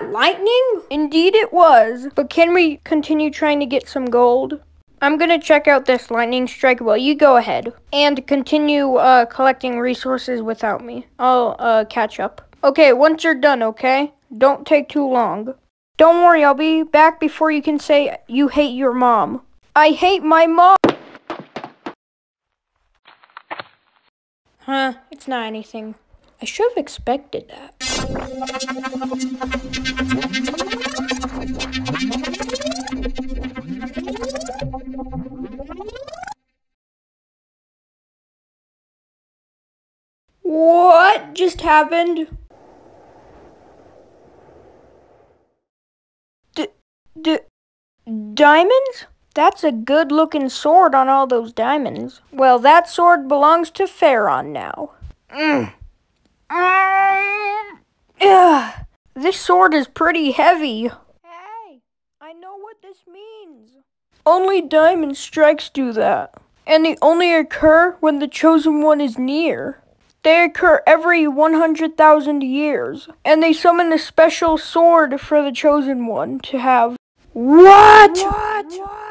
that lightning? Indeed it was. But can we continue trying to get some gold? I'm gonna check out this lightning strike while you go ahead. And continue uh, collecting resources without me. I'll uh, catch up. Okay, once you're done, okay? Don't take too long. Don't worry, I'll be back before you can say you hate your mom. I hate my mom! Huh, it's not anything. I should have expected that. What just happened? D- d- diamonds? That's a good looking sword on all those diamonds. Well, that sword belongs to Pharaon now. Mm. Ugh, this sword is pretty heavy. Hey, I know what this means. Only diamond strikes do that. And they only occur when the chosen one is near. They occur every 100,000 years. And they summon a special sword for the chosen one to have. What? What? what?